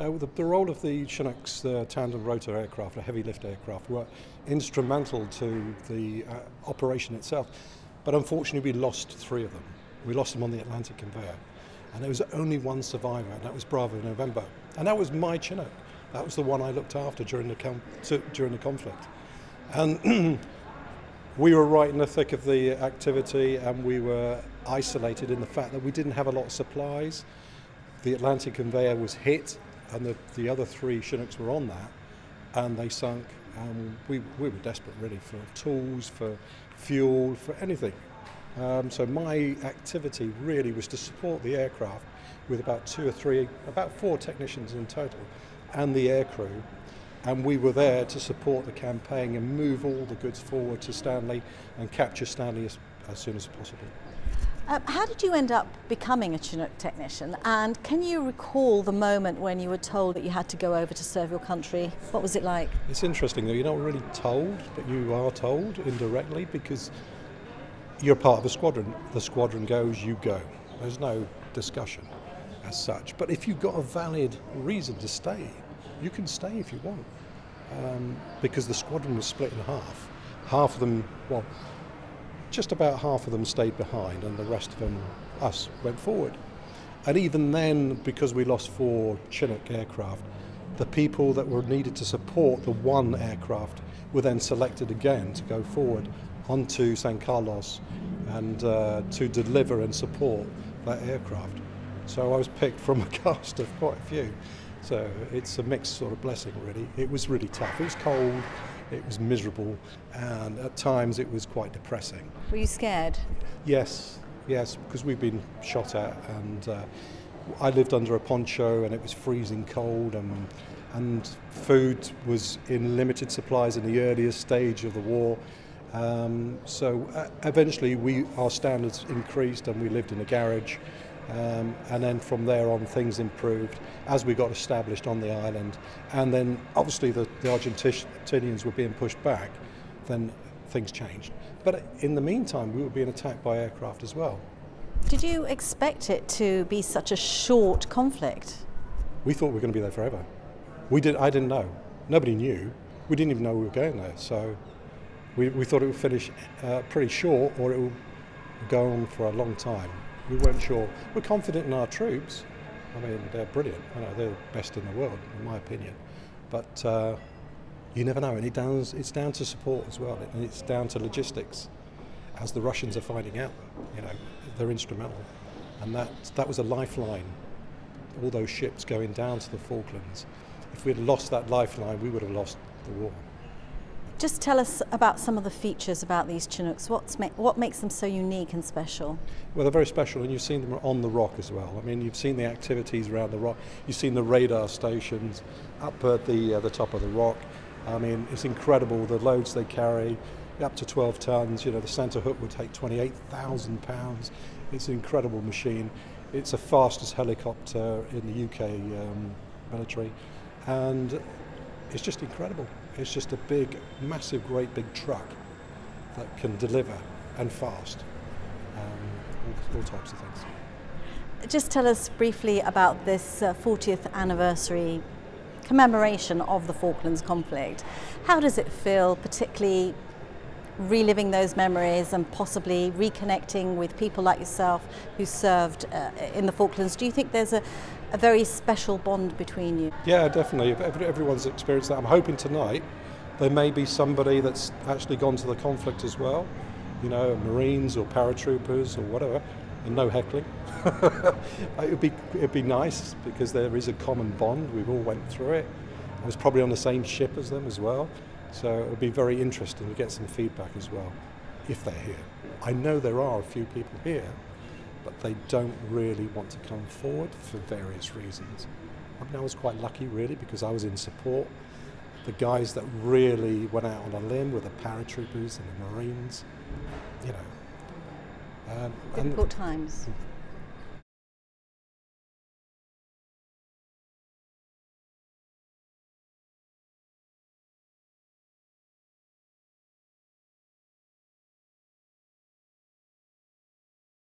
Uh, the, the, role of the Chinooks, tandem rotor aircraft, a heavy lift aircraft, were instrumental to the uh, operation itself. But unfortunately, we lost three of them. We lost them on the Atlantic Conveyor. And there was only one survivor, and that was Bravo November. And that was my Chinook. That was the one I looked after during the, com- during the conflict. And we were right in the thick of the activity, and we were isolated in the fact that we didn't have a lot of supplies. The Atlantic Conveyor was hit, and the, the other three Chinooks were on that, and they sunk. And we, we were desperate, really, for tools, for fuel, for anything. Um, so my activity really was to support the aircraft with about two or three, about four technicians in total, and the aircrew. And we were there to support the campaign and move all the goods forward to Stanley and capture Stanley as, as soon as possible. Um, how did you end up becoming a Chinook technician? And can you recall the moment when you were told that you had to go over to serve your country? What was it like? It's interesting though, you're not really told, but you are told indirectly because you're part of a squadron. The squadron goes, you go. There's no discussion as such. But if you've got a valid reason to stay, you can stay if you want. Um, because the squadron was split in half. Half of them, well, just about half of them stayed behind, and the rest of them, us, went forward. And even then, because we lost four Chinook aircraft, the people that were needed to support the one aircraft were then selected again to go forward onto San Carlos and uh, to deliver and support that aircraft. So I was picked from a cast of quite a few. So it's a mixed sort of blessing, really. It was really tough. It was cold, it was miserable, and at times it was quite depressing. Were you scared? Yes, yes, because we've been shot at, and uh, I lived under a poncho, and it was freezing cold, and and food was in limited supplies in the earliest stage of the war. Um, so uh, eventually, we our standards increased, and we lived in a garage. Um, and then from there on, things improved as we got established on the island. And then, obviously, the, the Argentinians were being pushed back. Then things changed. But in the meantime, we were being attacked by aircraft as well. Did you expect it to be such a short conflict? We thought we were going to be there forever. We did. I didn't know. Nobody knew. We didn't even know we were going there. So we, we thought it would finish uh, pretty short or it would go on for a long time. We weren't sure. We're confident in our troops. I mean, they're brilliant. You know, they're the best in the world, in my opinion. But uh, you never know, and it it's down to support as well, and it's down to logistics. As the Russians are finding out, you know, they're instrumental, and that that was a lifeline. All those ships going down to the Falklands. If we'd lost that lifeline, we would have lost the war. Just tell us about some of the features about these Chinooks. What's ma- what makes them so unique and special? Well, they're very special, and you've seen them on the rock as well. I mean, you've seen the activities around the rock. You've seen the radar stations up at the uh, the top of the rock. I mean, it's incredible the loads they carry, up to 12 tons. You know, the centre hook would take 28,000 pounds. It's an incredible machine. It's the fastest helicopter in the UK um, military, and it's just incredible. It's just a big, massive, great big truck that can deliver and fast, um, all, all, types of things. Just tell us briefly about this uh, 40th anniversary commemoration of the Falklands conflict. How does it feel, particularly reliving those memories and possibly reconnecting with people like yourself who served uh, in the Falklands? Do you think there's a, a very special bond between you? Yeah, definitely. Everyone's experienced that. I'm hoping tonight there may be somebody that's actually gone to the conflict as well, you know, Marines or paratroopers or whatever, and no heckling. it would be it'd be nice because there is a common bond. We've all went through it. I was probably on the same ship as them as well, so it would be very interesting to get some feedback as well, if they're here. I know there are a few people here but they don't really want to come forward for various reasons. I mean, I was quite lucky, really, because I was in support. The guys that really went out on a limb were the paratroopers and the Marines, you know. Um, Difficult times.